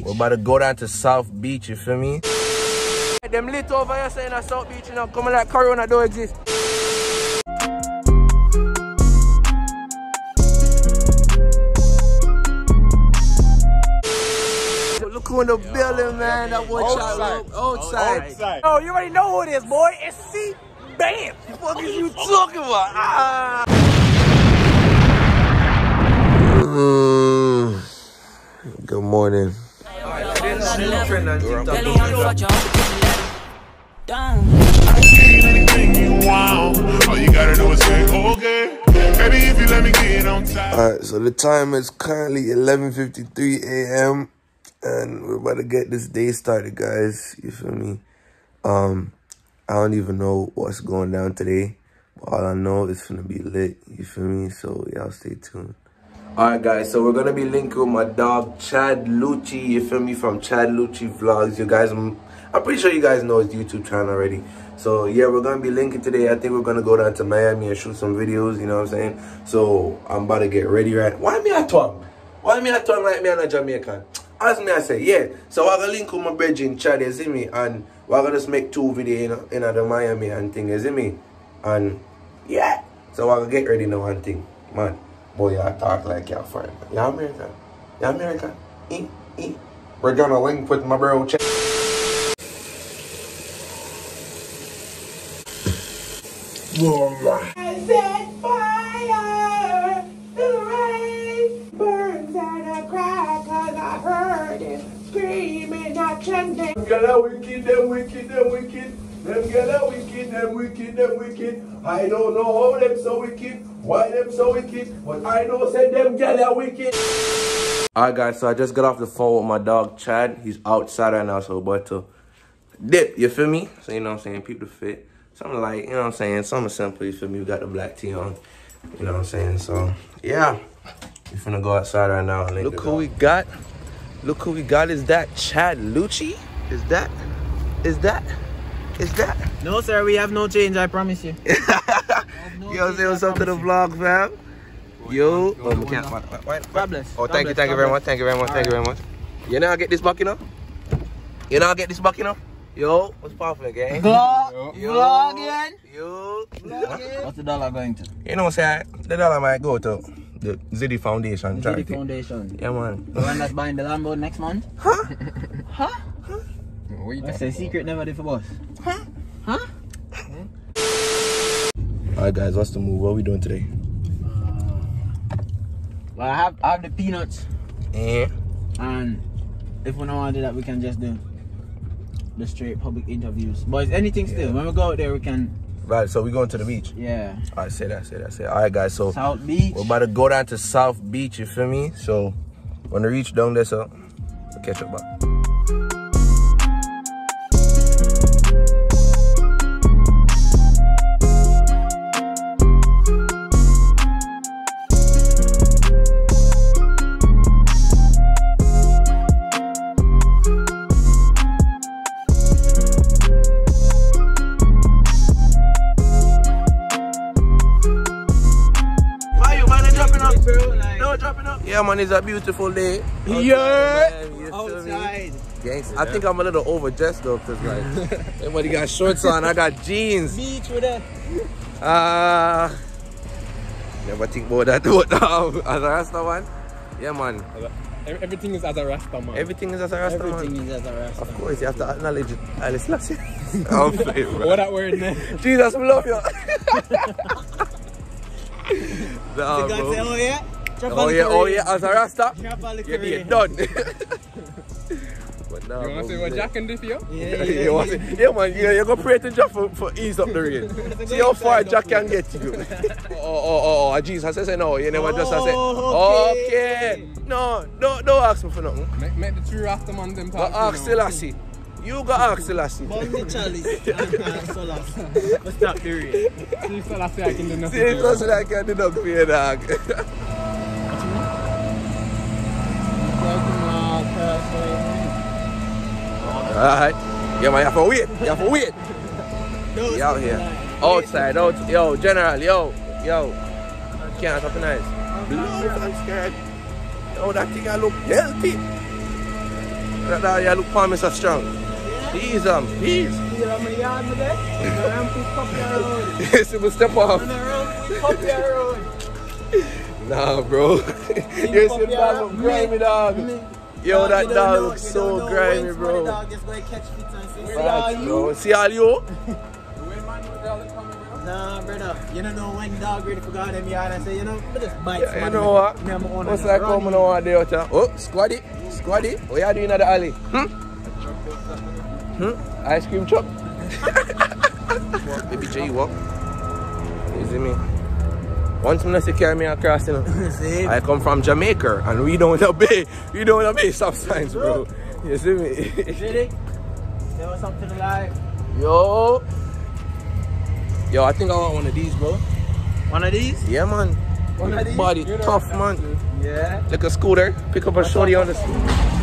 Beach. We're about to go down to South Beach, you feel me? Them lit over here saying that South Beach, you know, coming like Corona don't exist. Look who in the building, man. That one shot outside. Outside. Oh, you already know who it is, boy. It's C. Bam. What the fuck is you talking about? Ah. Good morning. Anything you want. All you gotta do is say, okay. Baby, if you let me get on top. Alright, so the time is currently 11.53 a.m. And we're about to get this day started, guys. You feel me? Um, I don't even know what's going down today. But all I know is gonna be lit. You feel me? So y'all stay tuned. Alright guys, so we're gonna be linking with my dog Chad Luchey, you feel me, from Chad Luchey Vlogs. You guys, I'm, I'm pretty sure you guys know his YouTube channel already. So yeah, we're gonna be linking today. I think we're gonna go down to Miami and shoot some videos, you know what I'm saying? So I'm about to get ready right. Why me I talk? Why me I talk like me and a Jamaican? As me I say, yeah. So I'm gonna link with my brethren Chad, you see me? And we're gonna just make two videos in, in the Miami and thing, you see me? And yeah. So I'm gonna get ready now and thing. Man. Boy, I talk like y'all friend. Y'all American. Y'all American. E, e. We're gonna link with my bro Chad. I set fire the rain, burns and a crack, cause I heard it screaming, not chanting. Them gyal are wicked, them wicked, them wicked. Them gyal are wicked, them wicked, them wicked. I don't know how them so wicked, why them so wicked, but I know say them gyal are wicked. Alright guys, so I just got off the phone with my dog Chad. He's outside right now, so we're about to dip, you feel me? So you know what I'm saying, peep the fit. Something like, you know what I'm saying, something simple, you feel me? We got the black tee on. You know what I'm saying? So yeah. We finna go outside right now. and Look who up. we got. Look who we got. Is that Chad Luchey? Is that? Is that? Is that? No, sir, we have no change, I promise you. Yo, say what's up to the vlog, fam. Yo. Oh, we can't. Wait, wait, wait. God bless. Oh, God thank you, bless, thank you very bless. much, thank you very much, thank you very much. You know I get this back, you know? You know I get this back, you know? Yo, what's poppin', gang? Vlog, Yo. vlog again. Yo. What's the dollar going to? You know what I'm saying? The dollar might go to the Zidii Foundation. The charity. City Foundation. Yeah, man. The one that's buying the Lambo next month? Huh? huh? huh? What you I say secret never did for boss. Alright, guys, what's the move? What are we doing today? Well, I have, I have the peanuts, Eh? and if we don't want to do that, we can just do the straight public interviews. But it's anything still. When we go out there, we can, Right, so we going to the beach. yeah. Alright, say that, say that, say that. Alright, guys, so South Beach. we're about to go down to South Beach, you feel me? So when we reach down there, so we'll catch up. Man dropping up? No dropping up. Yeah man, it's a beautiful day. Yeah. Man, you feel me? Outside. Gangsta. I think I'm a little overdressed though, cause like everybody got shorts on, I got jeans. Beach with it. Ah, never think about that though. Now, as a Rasta man, yeah man, Everything is as a Rasta man. everything is as a Rasta Everything man. is as a rasta. Of course, you have to acknowledge it. Alice Lassie. I'm playing, bro. what that word there? Jesus, we love you. Nah, God say, oh yeah? Drop Oh a yeah, little oh rain. yeah, as a Rasta, Drop a little you're rain. done. but nah, You wanna bro, say what Jack can do for you? Yeah, yeah, yeah, you want to- yeah, man, you, you go pray to Jah for, for ease up the rain. See how far Jack can get you. Oh, oh, oh, oh, oh, Jesus, I say no, you never just I say, Oh, okay. No, don't, don't ask me for nothing. Make, make the true Rasta man them But talk. ask Selassie. You got ask Selassie. Bomb the chalice and, and ah, ah, solace. Let's stop the rain. See, so that's why I can do nothing. See, it doesn't like I did not for you, dog. Alright. Yeah, man, you have to wait. You have to wait. You out here. Outside, out. Yo, general, yo, yo. Can't something nice. Blue and scared. Yo, that thing I look healthy. That dog, yeah, look for me so strong. He's um, Road. Yes, it will step off. The. Nah, bro. you see the dog grimy, dog. Yo, that dog looks so grimy, bro. the just go and catch fits and say, "See all you?" bro. See all you? Nah, brother. You don't know when dog ready for God them yard and say, you know, us bite Yeah, you know what? Me own What's run coming on there? Oh, squaddy, squaddy. What you doing at the alley? Hmm? Hmm? Ice cream truck? Baby J, you walk. You see me? Once me say carry me across, you know. I come from Jamaica and we don't obey. We don't obey stop signs, bro. You see me? Ready? There was something alive. Yo. Yo, I think I want one of these, bro. One of these? Yeah, man. One of these? Body tough, man. Yeah. Like a scooter. Pick up a shorty on the street.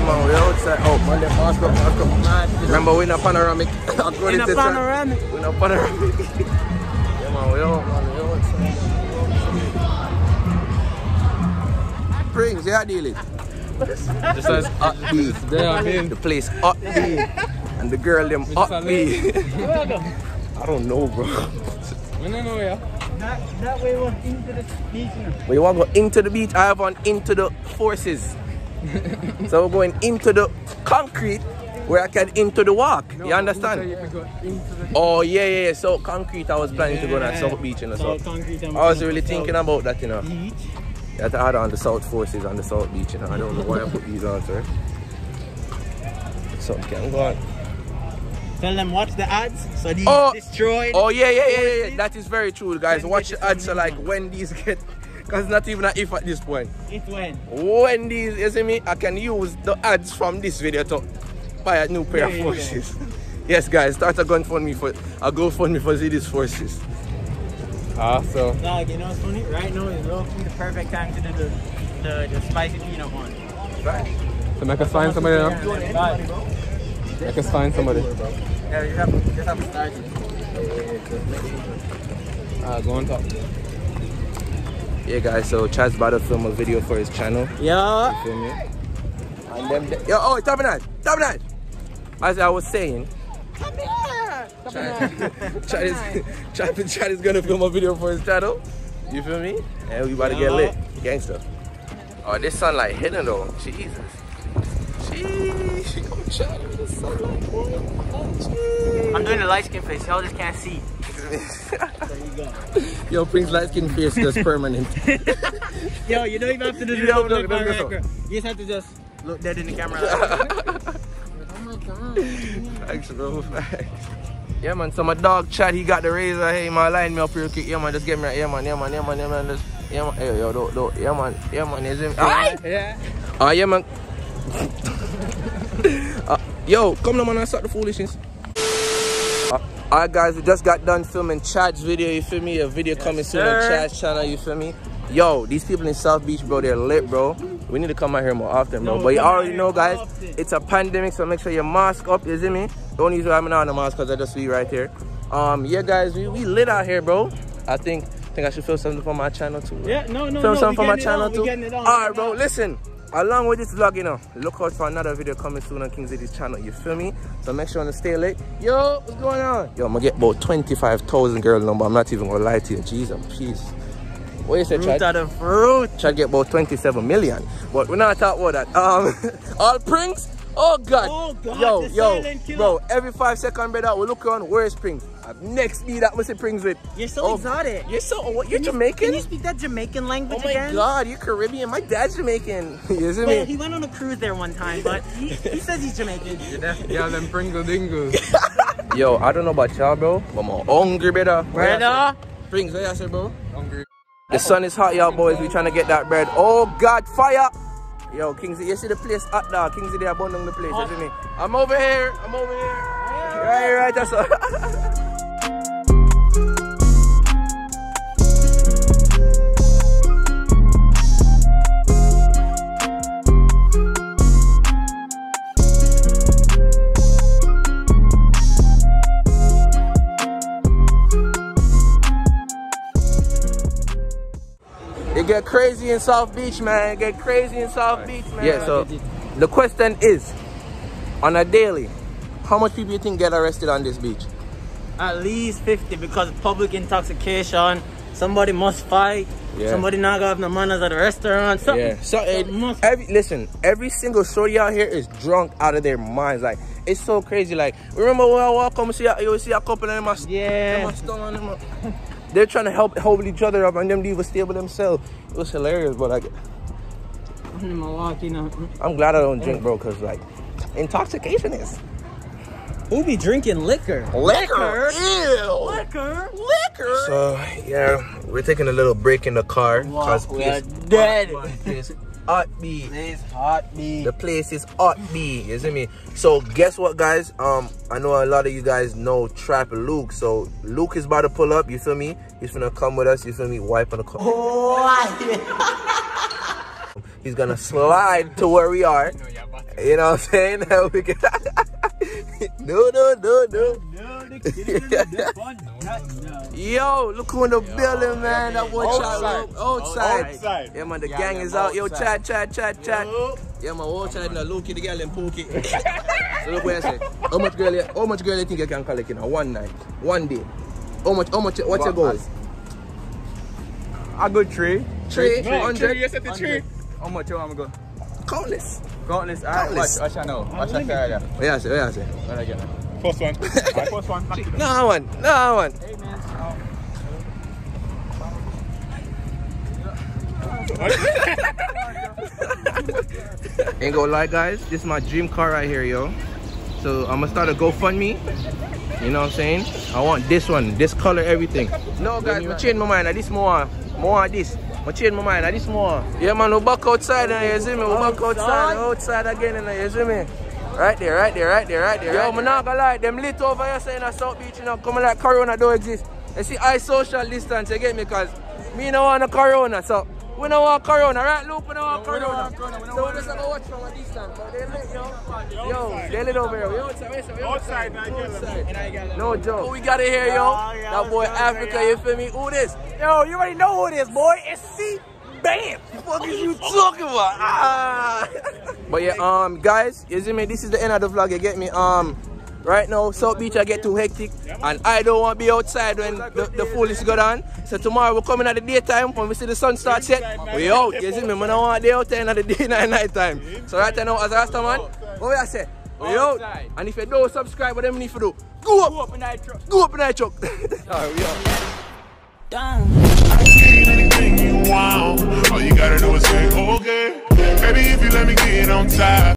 Yeah, man, we outside. Oh, they fast up, fast up. Remember, we in a panoramic. In a panoramic. We're in a panoramic. yeah, man, we out, man. We outside. Springs, yeah, dealing. Just as Upbeat. there, I mean. The place upbeat. And the girl, them upbeat. I don't know, bro. When I know, yeah. That, that way was into the beach. you want to go into the beach, I have one into the forces. So we're going into the concrete where I can into the walk. you understand? You could go into the Oh yeah, yeah, yeah. So concrete, I was planning to go to Yeah. South Beach, you know. So I was really thinking south about that, you know. Beach. That I had on the South Forces on the South Beach, you know. I don't know why I put these on, sir. So can go on. Tell them watch the ads so these Oh. destroyed. Oh yeah, yeah, yeah, yeah, yeah. That is very true, guys. Watch the ads so like when these get, cause not even a if at this point. It went. When these, you see me, I can use the ads from this video to buy a new pair There you of forces. yes, guys, start a GoFundMe for a GoFundMe for these forces. Ah, so. Dog, you know what's funny? Right now is low key the perfect time to do the, the, the spicy peanut one. Right. So make us find somebody now. Right. Make us find somebody. Yeah, you have, you just have to start it. Ah, go on top. Yeah, guys. So Chad's about to film a video for his channel. Yeah. you Feel me? And them, yo, oh, top of that, top of that. As I was saying, Chad, Chad is Chad, Chad is gonna film a video for his channel. You feel me? And we about to get lit, gangster. Oh, this sunlight hitting though. Jesus. Sheesh. Yo, Chad, with the sunlight, boy. I'm doing the light skin face. Y'all just can't see. Yo, Prince light skin face just permanent. Yo, you don't even have to do the You don't look, look look, look. You just have to just look dead in the camera. Thanks, bro. Thanks. Yeah, man. So my dog Chad, he got the razor. Hey, man, line me up real quick. Yeah, man, just get me right. Yeah, man. Yeah, man. Yeah, man. Yeah, man. Just, yeah, man. Hey, yo, do, do. Yeah, man. Yeah, man. Is? Aye. Yeah. Ah, yeah, man. uh, yo, come on, man. I start the foolishness. Uh, Alright, guys. We just got done filming Chad's video. You feel me? A video coming soon on. Chad's channel. You feel me? Yo, these people in South Beach, bro, they're lit, bro. We need to come out here more often, bro. No, but you already know, guys, often. it's a pandemic, so make sure you mask up. You see me? Don't use I'm not on the mask because I just see right here. Um, yeah, guys, we, we lit out here, bro. I think think I should film something for my channel too. bro. yeah, no, no, Film no. something for my channel on, too. on. Alright, bro. Listen. Along with this vlog, you know, look out for another video coming soon on King Zidii's channel. You feel me? So make sure to stay late. Yo, what's going on? Yo, I'm gonna get about 25,000 girl number. I'm not even gonna lie to you. Jesus, please. What you say, Fruit Chad? of the fruit. Chad get about 27 million. But we're not talking about that. Um, all Prince. Oh God. Oh, God, Yo, yo, bro. Every five second, brother, we look on where's Prince. Next me that must say Prince with. You're so Oh, exotic. You're so what? You're Can you- Jamaican. Can you speak that Jamaican language again? Oh my again? God, you're Caribbean. My dad's Jamaican. you see Well, me? he went on a cruise there one time, but he, he says he's Jamaican. Yeah, them Pringle Dingles. Yo, I don't know about y'all, bro, but I'm hungry, brother. Brother. Prince, what you say, bro? Hungry. The sun is hot, y'all boys. We trying to get that bread. Oh God, fire! Yo, Kingsley, you see the place hot dog. Kingsley, they are burning the place, you see me? I'm over here. I'm over here. Right, right, that's all. Get crazy in South Beach, man. Get crazy in South Beach, man. Yeah, so the question is, on a daily, how much people you think get arrested on this beach? At least 50 because of public intoxication. Somebody must fight. Yeah. Somebody not gonna have no manners at the restaurant. Something, Yeah. So it, must- every listen, every single shorty out here is drunk out of their minds. Like it's so crazy. Like remember when I walk home, see a, you see a couple of them, a, Yeah. them a stone on them a- they're trying to help hold each other up, and them leave a stable themselves. It was hilarious, but like I'm in Milwaukee now. I'm glad I don't drink, bro, cause like intoxication is Who be drinking liquor? liquor. Ew. Liquor? Liquor. So yeah, we're taking a little break in the car Wow, cause we are dead. Place hot B. This hot me. The place is hot B, you see me? So guess what guys? Um I know a lot of you guys know Trapper Luke. So Luke is about to pull up, you feel me? He's gonna come with us, you feel me? Wipe on the car. He's gonna slide to where we are. You know what I'm saying? can no no no no. Yo, look who in the building, man. That boy outside. outside. Outside. Yeah, man, the gang is out. Yo, chat, chat, chat, chat. Yeah, man, outside now. Look at the girl and pokey. so look what I say. How much girl? you- How much girl you think you can collect in a one night, one day? How much? How much? What's your goal? A good tree. Three, No, hundred, tree, you said the tree. How much you want me go? countless. Countless. Alright, Countless. watch, watch I know. Watch I carry that. What you say? What you say? What I get? First one. Alright, first one. Knock it. No one, no one. Ain't gonna lie, guys. This is my dream car right here, yo. So I'm gonna start a GoFundMe. You know what I'm saying? I want this one, this color, everything. No, guys, I change my mind. I this more, more of this. I change my mind. I this more. Yeah, man. We back outside, and you see me? We oh, back outside, outside again, and you see me? Right there, right there, right there, right there. Yo, I'm not gonna lie. Them lit over here saying that South Beach, you know, coming like Corona don't exist. You see, I social distance. You get me? Cause me no want a Corona, so. We don't want Corona, right, Luke? We don't want don't Corona. Corona, don't so we just have to watch from a distance. But they lit, yo. Yo, they lit over here. We outside, we outside, Outside, outside. No joke. Who we got in here, yo? Yeah, that boy Africa, yeah. you feel me? Who this? Yo, you already know who it is, boy. It's C. Bam. What is you talking about? Ah. but yeah, um, guys, you see me? This is the end of the vlog. You get me? Um, right now, South Beach I get too hectic, and I don't want to be outside when the, the foolish go on. So tomorrow we're coming at the daytime when we see the sun start set. We out. You see me? I don't want to be out there at the day and night time. So right now, as a Rasta man, what I say? We out. And if you don't subscribe, what them need to do? Go up. Go up in that truck. Go up in that truck. Alright, we out. Anything you want, all you gotta do is say, okay. Baby, if you let me get on top.